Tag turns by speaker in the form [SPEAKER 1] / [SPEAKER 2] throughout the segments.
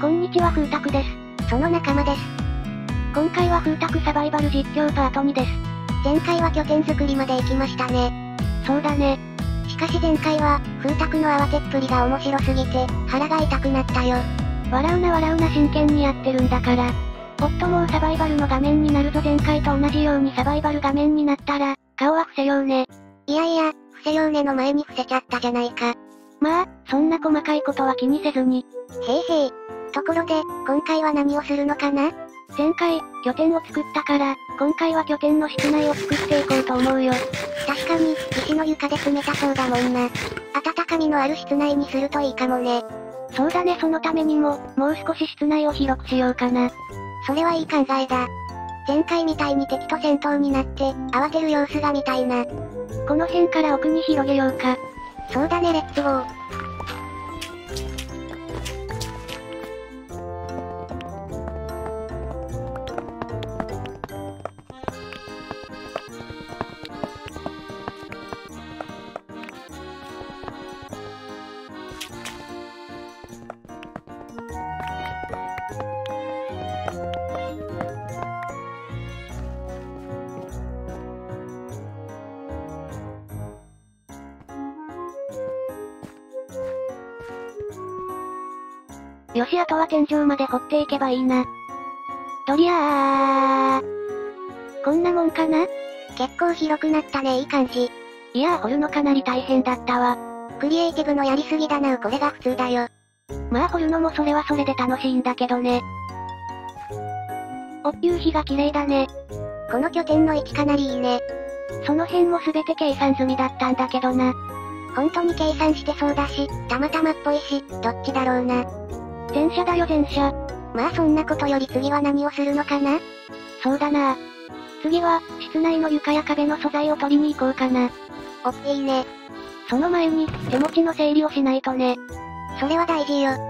[SPEAKER 1] こんにちは風卓です。
[SPEAKER 2] その仲間です。
[SPEAKER 1] 今回は風卓サバイバル実況パート2です。
[SPEAKER 2] 前回は拠点作りまで行きましたね。
[SPEAKER 1] そうだね。
[SPEAKER 2] しかし前回は、風卓の慌てっぷりが面白すぎて、腹が痛くなったよ。
[SPEAKER 1] 笑うな笑うな真剣にやってるんだから。おっともうサバイバルの画面になるぞ前回と同じようにサバイバル画面になったら、顔は伏せようね。
[SPEAKER 2] いやいや、伏せようねの前に伏せちゃったじゃないか。
[SPEAKER 1] まあ、そんな細かいことは気にせずに。
[SPEAKER 2] へいへい。ところで、今回は何をするのかな？
[SPEAKER 1] 前回、拠点を作ったから、今回は拠点の室内を作っていこうと思うよ。
[SPEAKER 2] 確かに、石の床で冷たそうだもんな。暖かみのある室内にするといいかもね。
[SPEAKER 1] そうだねそのためにも、もう少し室内を広くしようかな。
[SPEAKER 2] それはいい考えだ。前回みたいに敵と戦闘になって、慌てる様子が見たいな。
[SPEAKER 1] この辺から奥に広げようか。
[SPEAKER 2] そうだねレッツゴー。
[SPEAKER 1] よしあとは天井まで掘っていけばいいな。ドリアー。こんなもんかな？
[SPEAKER 2] 結構広くなったねいい感じ。
[SPEAKER 1] いやー掘るのかなり大変だったわ。
[SPEAKER 2] クリエイティブのやりすぎだなこれが普通だよ。
[SPEAKER 1] まあ掘るのもそれはそれで楽しいんだけどね。おっ夕日が綺麗だね。
[SPEAKER 2] この拠点の位置かなりいいね。
[SPEAKER 1] その辺もすべて計算済みだったんだけどな。
[SPEAKER 2] 本当に計算してそうだし、たまたまっぽいし、どっちだろうな。
[SPEAKER 1] 前者だよ前者。
[SPEAKER 2] まあそんなことより次は何をするのかな？
[SPEAKER 1] そうだな次は、室内の床や壁の素材を取りに行こうかな。
[SPEAKER 2] おっいいね。
[SPEAKER 1] その前に、手持ちの整理をしないとね。
[SPEAKER 2] それは大事よ。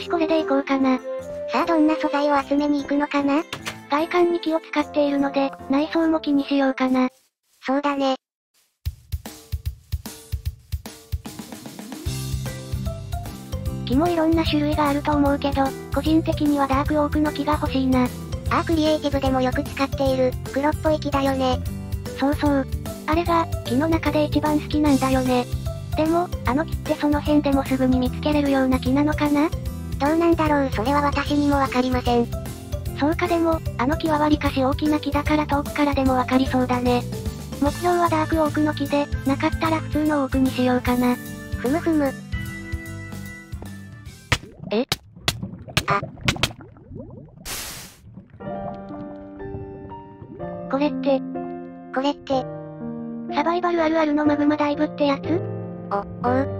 [SPEAKER 1] しこれで行こうかな。
[SPEAKER 2] さあどんな素材を集めに行くのかな？
[SPEAKER 1] 外観に気を使っているので、内装も気にしようかな。
[SPEAKER 2] そうだね。
[SPEAKER 1] 木もいろんな種類があると思うけど、個人的にはダークオークの木が欲しいな。
[SPEAKER 2] ああクリエイティブでもよく使っている、黒っぽい木だよね。
[SPEAKER 1] そうそう。あれが、木の中で一番好きなんだよね。でも、あの木ってその辺でもすぐに見つけれるような木なのかな？
[SPEAKER 2] どうなんだろうそれは私にもわかりません。
[SPEAKER 1] そうかでも、あの木はわりかし大きな木だから遠くからでもわかりそうだね。目標はダークオークの木で、なかったら普通のオークにしようかな。
[SPEAKER 2] ふむふむ。
[SPEAKER 1] え？
[SPEAKER 2] あ。
[SPEAKER 1] これって、
[SPEAKER 2] これって、
[SPEAKER 1] サバイバルあるあるのマグマダイブってやつ？
[SPEAKER 2] お、おう。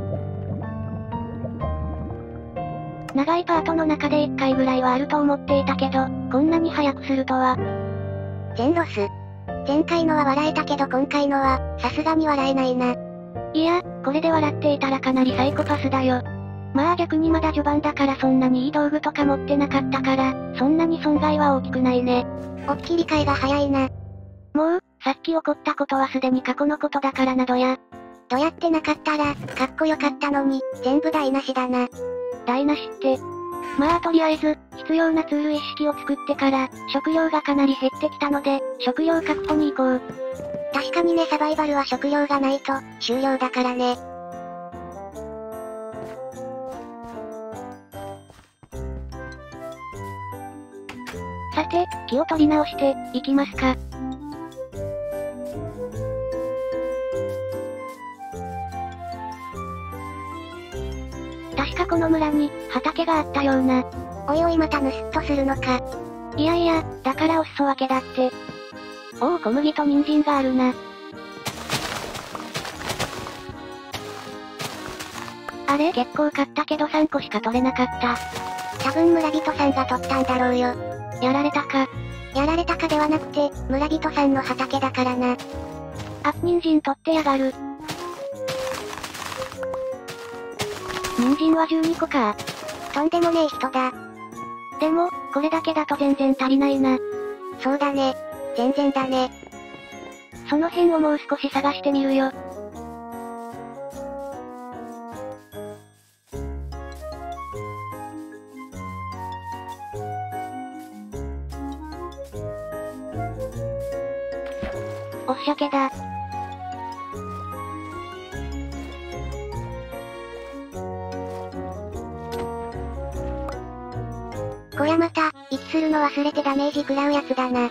[SPEAKER 1] 長いパートの中で1回ぐらいはあると思っていたけど、こんなに早くするとは。
[SPEAKER 2] 全ロス。前回のは笑えたけど今回のは、さすがに笑えないな。
[SPEAKER 1] いや、これで笑っていたらかなりサイコパスだよ。まあ逆にまだ序盤だからそんなにいい道具とか持ってなかったから、そんなに損害は大きくないね。
[SPEAKER 2] おっきり替えが早いな。
[SPEAKER 1] もう、さっき起こったことはすでに過去のことだからなどや。
[SPEAKER 2] どやってなかったら、かっこよかったのに、全部台無しだな。
[SPEAKER 1] 台無しって。まあとりあえず、必要なツール一式を作ってから、食料がかなり減ってきたので、食料確保に行こう。
[SPEAKER 2] 確かにねサバイバルは食料がないと、終了だからね。
[SPEAKER 1] さて、気を取り直して、行きますかこの村に、畑があったような。
[SPEAKER 2] おいおいまた盗っとするのか。
[SPEAKER 1] いやいや、だからお裾分けだって。おお小麦と人参があるな。あれ結構買ったけど3個しか取れなかった。
[SPEAKER 2] 多分村人さんが取ったんだろうよ。
[SPEAKER 1] やられたか。
[SPEAKER 2] やられたかではなくて、村人さんの畑だからな。
[SPEAKER 1] あ、人参取ってやがる。人参は12個か。
[SPEAKER 2] とんでもねえ人だ。
[SPEAKER 1] でも、これだけだと全然足りないな。
[SPEAKER 2] そうだね。全然だね。
[SPEAKER 1] その辺をもう少し探してみるよ。おっしゃけだ。
[SPEAKER 2] こりゃまた、息するの忘れてダメージ食らうやつだな。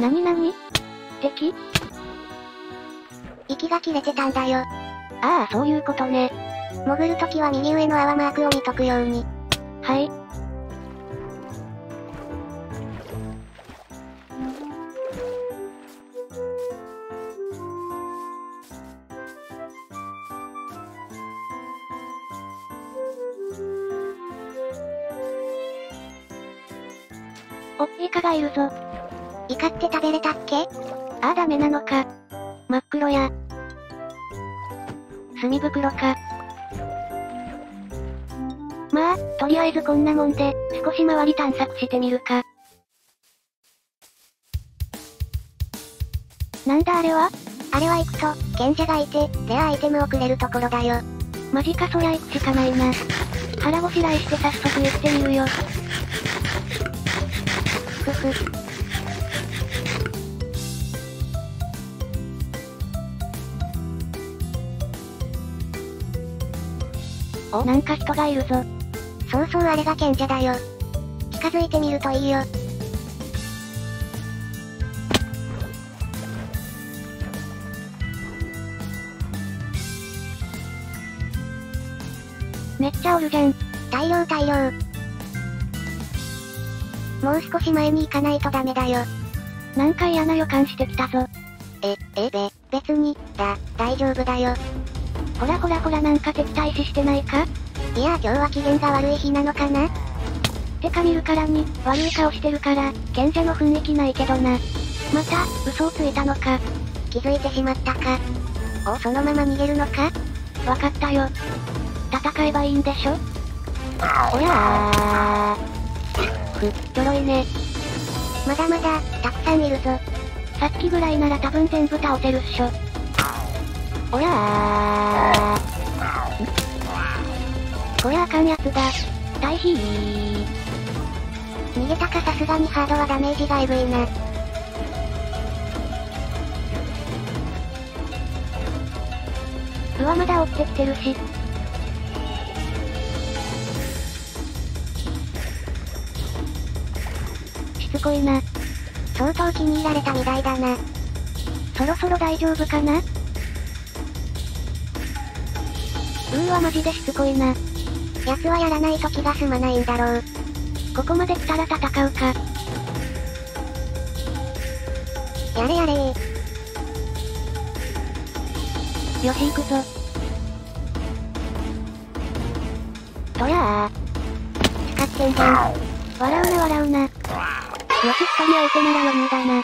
[SPEAKER 1] なになに敵？
[SPEAKER 2] 息が切れてたんだよ。
[SPEAKER 1] ああ、そういうことね。
[SPEAKER 2] 潜るときは右上の泡マークを見とくように。
[SPEAKER 1] はい。おっ、イカがいるぞ。
[SPEAKER 2] イカって食べれたっけ？
[SPEAKER 1] ああダメなのか。真っ黒や。墨袋か。まあ、とりあえずこんなもんで、少し周り探索してみるか。なんだあれは？
[SPEAKER 2] あれは行くと、賢者がいて、レアアイテムをくれるところだよ。
[SPEAKER 1] マジかそりゃ行くしかないな。腹ごしらえして早速行ってみるよ。お、なんか人がいるぞ。
[SPEAKER 2] そうそうあれが賢者だよ。近づいてみるといいよ。
[SPEAKER 1] めっちゃおるじゃん。
[SPEAKER 2] 大量大量。もう少し前に行かないとダメだよ。
[SPEAKER 1] なんか嫌な予感してきたぞ。
[SPEAKER 2] え、え、べ、別に、だ、大丈夫だよ。
[SPEAKER 1] ほらほらほらなんか敵対視してないか？
[SPEAKER 2] いや今日は機嫌が悪い日なのかな？
[SPEAKER 1] てか見るからに、悪い顔してるから、賢者の雰囲気ないけどな。また、嘘をついたのか。
[SPEAKER 2] 気づいてしまったか。お、そのまま逃げるのか？
[SPEAKER 1] わかったよ。戦えばいいんでしょ？おやー。ふ、ちょろいね。
[SPEAKER 2] まだまだ、たくさん。いるぞ。
[SPEAKER 1] さっきぐらいなら多分全部倒せるっしょ。おやー。こりゃあかん。やつだ。大ヒー。
[SPEAKER 2] 逃げたかさすがにハードはダメージがエグいな。
[SPEAKER 1] うわまだ追ってきてるし。しつこいな。
[SPEAKER 2] 相当気に入られたみたいだな。
[SPEAKER 1] そろそろ大丈夫かな？うーわマジでしつこいな。
[SPEAKER 2] 奴はやらないと気が済まないんだろう。
[SPEAKER 1] ここまで来たら戦うか。
[SPEAKER 2] やれやれ。
[SPEAKER 1] よし行くぞ。とやー。
[SPEAKER 2] 使ってんじゃん。
[SPEAKER 1] 笑うな笑うな。よし一人相手なら余裕だな。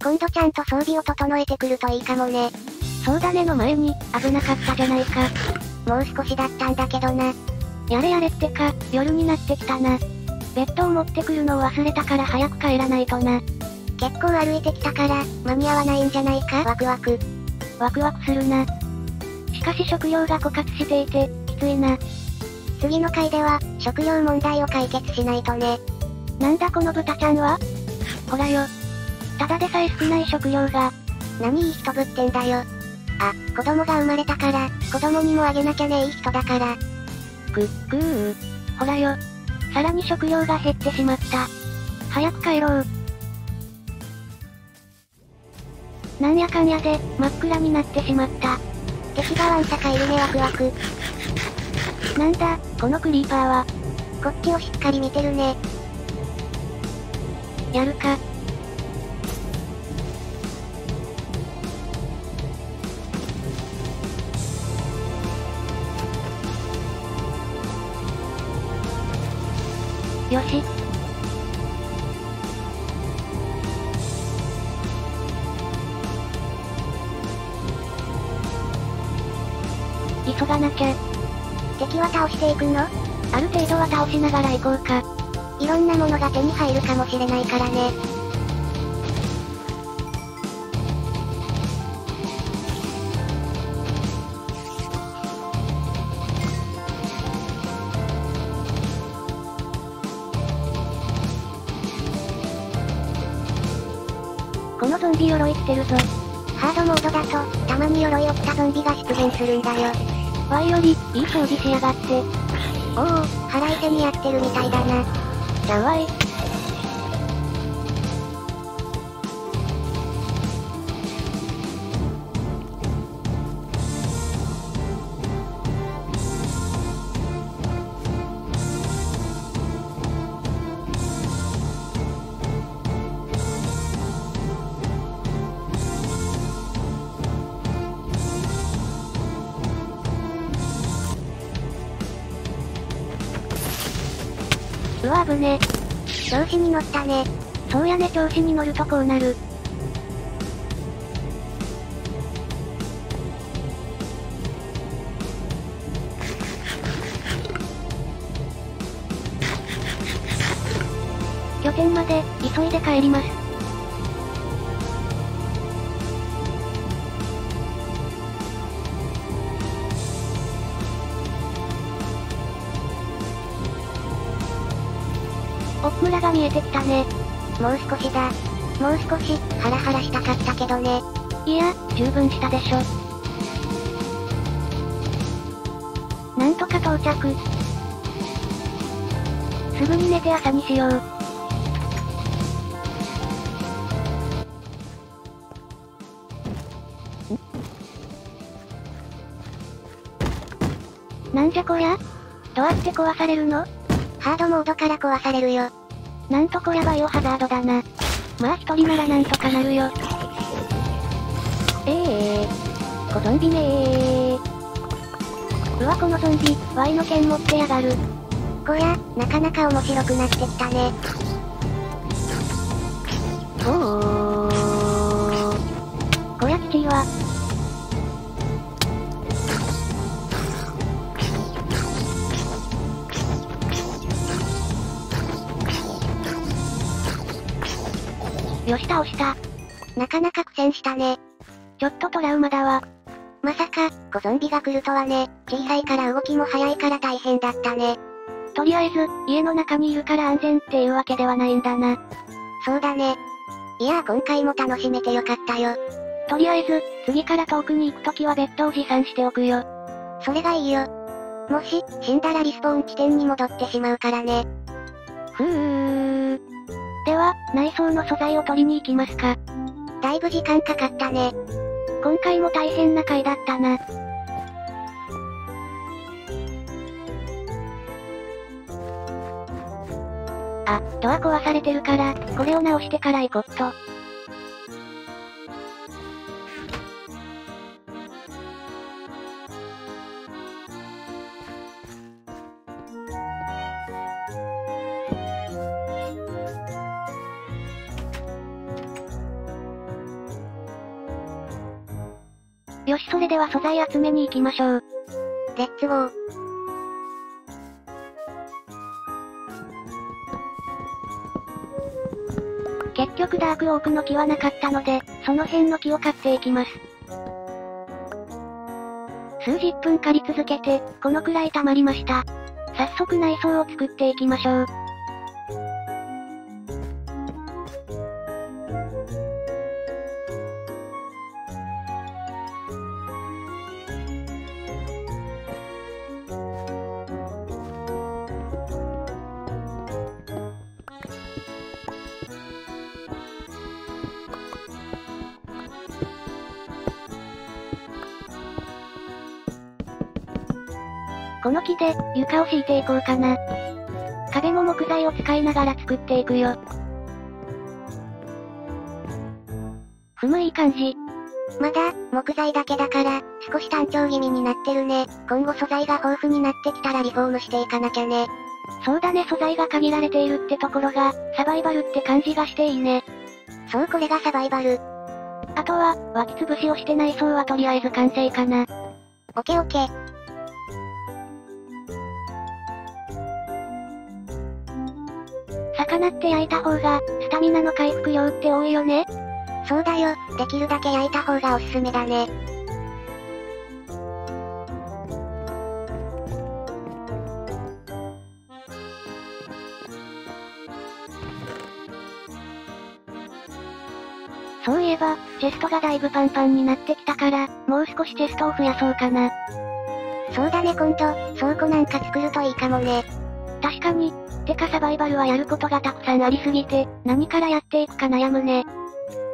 [SPEAKER 2] 今度ちゃんと装備を整えてくるといいかもね。
[SPEAKER 1] そうだねの前に、危なかったじゃないか。
[SPEAKER 2] もう少しだったんだけどな。
[SPEAKER 1] やれやれってか、夜になってきたな。ベッドを持ってくるのを忘れたから早く帰らないとな。
[SPEAKER 2] 結構歩いてきたから、間に合わないんじゃないかワクワク。
[SPEAKER 1] ワクワクするな。しかし食料が枯渇していて、きついな。
[SPEAKER 2] 次の回では、食料問題を解決しないとね。
[SPEAKER 1] なんだこの豚ちゃんは？ほらよ。ただでさえ少ない食料が。
[SPEAKER 2] 何いい人ぶってんだよ。あ、子供が生まれたから、子供にもあげなきゃねいい人だから。
[SPEAKER 1] ぐ、ぐー。ほらよ。さらに食料が減ってしまった。早く帰ろう。なんやかんやで、真っ暗になってしまった。
[SPEAKER 2] 敵がワンサかいるねワクワク。
[SPEAKER 1] なんだ、このクリーパーは。
[SPEAKER 2] こっちをしっかり見てるね。
[SPEAKER 1] やるか。よし。急がなきゃ。
[SPEAKER 2] 敵は倒していくの？
[SPEAKER 1] ある程度は倒しながら行こうか。
[SPEAKER 2] いろんなものが手に入るかもしれないからね。
[SPEAKER 1] このゾンビ鎧着てるぞ。
[SPEAKER 2] ハードモードだと、たまに鎧を着たゾンビが出現するんだよ。
[SPEAKER 1] わいより、いい装備しやがって。
[SPEAKER 2] おお、腹いせにやってるみたいだな。
[SPEAKER 1] かわいい。うわ危ね。
[SPEAKER 2] 調子に乗ったね。
[SPEAKER 1] そうやね調子に乗るとこうなる。拠点まで、急いで帰ります。オッ村が見えてきたね。
[SPEAKER 2] もう少しだ。もう少し、ハラハラしたかったけどね。
[SPEAKER 1] いや、十分したでしょ。なんとか到着。すぐに寝て朝にしよう。なんじゃこりゃ？どうやって壊されるの？
[SPEAKER 2] ハードモードから壊されるよ。
[SPEAKER 1] なんとこりゃバイオハザードだな。まあ一人ならなんとかなるよ。ええー。小ゾンビねー。うわこのゾンビ、ワイの剣持ってやがる。
[SPEAKER 2] こりゃ、なかなか面白くなってきたね。
[SPEAKER 1] おー。よし倒した。
[SPEAKER 2] なかなか苦戦したね。
[SPEAKER 1] ちょっとトラウマだわ。
[SPEAKER 2] まさか、小ゾンビが来るとはね。小さいから動きも早いから大変だったね。
[SPEAKER 1] とりあえず、家の中にいるから安全っていうわけではないんだな。
[SPEAKER 2] そうだね。いやー今回も楽しめてよかったよ。
[SPEAKER 1] とりあえず、次から遠くに行くときは別途を持参しておくよ。
[SPEAKER 2] それがいいよ。もし、死んだらリスポーン地点に戻ってしまうからね。
[SPEAKER 1] ふー。では、内装の素材を取りに行きますか。
[SPEAKER 2] だいぶ時間かかったね。
[SPEAKER 1] 今回も大変な回だったな。あ、ドア壊されてるから、これを直してから行こっと。よしそれでは素材集めに行きましょう。
[SPEAKER 2] レッツゴー。
[SPEAKER 1] 結局ダークオークの木はなかったので、その辺の木を買っていきます。数十分借り続けて、このくらい溜まりました。早速内装を作っていきましょう。この木で、床を敷いていこうかな。壁も木材を使いながら作っていくよ。ふむいい感じ。
[SPEAKER 2] まだ、木材だけだから、少し単調気味になってるね。今後素材が豊富になってきたらリフォームしていかなきゃね。
[SPEAKER 1] そうだね素材が限られているってところが、サバイバルって感じがしていいね。
[SPEAKER 2] そうこれがサバイバル。
[SPEAKER 1] あとは、湧き潰しをして内装はとりあえず完成かな。
[SPEAKER 2] オケオケ。
[SPEAKER 1] 魚って焼いた方が、スタミナの回復量って多いよね
[SPEAKER 2] そうだよ、できるだけ焼いた方がおすすめだね。
[SPEAKER 1] そういえば、チェストがだいぶパンパンになってきたから、もう少しチェストを増やそうかな。
[SPEAKER 2] そうだね今度、倉庫なんか作るといいかもね。
[SPEAKER 1] 確かに、てかサバイバルはやることがたくさんありすぎて、何からやっていくか悩むね。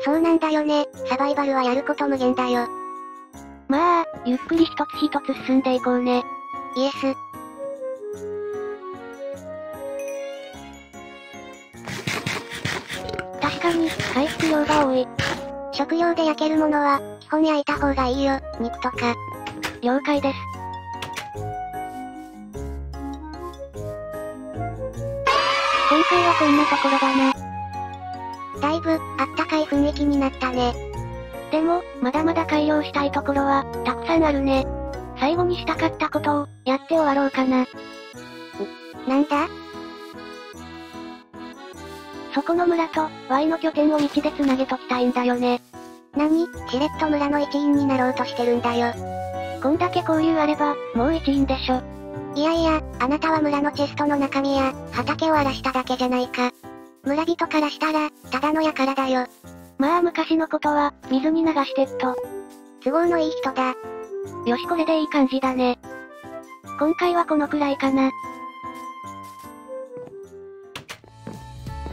[SPEAKER 2] そうなんだよね、サバイバルはやること無限だよ。
[SPEAKER 1] まあ、ゆっくり一つ一つ進んでいこうね。
[SPEAKER 2] イエス。
[SPEAKER 1] 確かに、回復量が多い。
[SPEAKER 2] 食用で焼けるものは、基本焼いた方がいいよ、肉とか。
[SPEAKER 1] 了解です。今回はこんなところだな。
[SPEAKER 2] だいぶ、あったかい雰囲気になったね。
[SPEAKER 1] でも、まだまだ改良したいところは、たくさんあるね。最後にしたかったことを、やって終わろうかな。
[SPEAKER 2] なんだ？
[SPEAKER 1] そこの村と、Y の拠点を道で繋げときたいんだよね。
[SPEAKER 2] なに、しれっと村の一員になろうとしてるんだよ。
[SPEAKER 1] こんだけ交流あれば、もう一員でしょ。
[SPEAKER 2] いやいや、あなたは村のチェストの中身や、畑を荒らしただけじゃないか。村人からしたら、ただのやからだよ。
[SPEAKER 1] まあ昔のことは、水に流してっと。
[SPEAKER 2] 都合のいい人だ。
[SPEAKER 1] よしこれでいい感じだね。今回はこのくらいかな。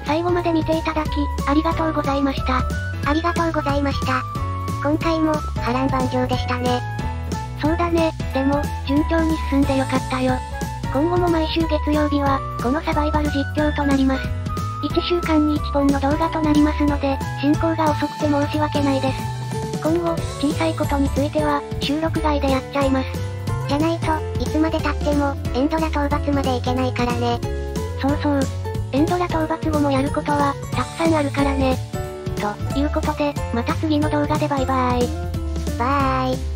[SPEAKER 1] 最後まで見ていただき、ありがとうございました。
[SPEAKER 2] ありがとうございました。今回も、波乱万丈でしたね。
[SPEAKER 1] そうだね、でも、順調に進んでよかったよ。今後も毎週月曜日は、このサバイバル実況となります。1週間に1本の動画となりますので、進行が遅くて申し訳ないです。今後、小さいことについては、収録外でやっちゃいます。
[SPEAKER 2] じゃないと、いつまで経っても、エンドラ討伐までいけないからね。
[SPEAKER 1] そうそう。エンドラ討伐後もやることは、たくさんあるからね。ということで、また次の動画でバイバーイ。
[SPEAKER 2] バーイ。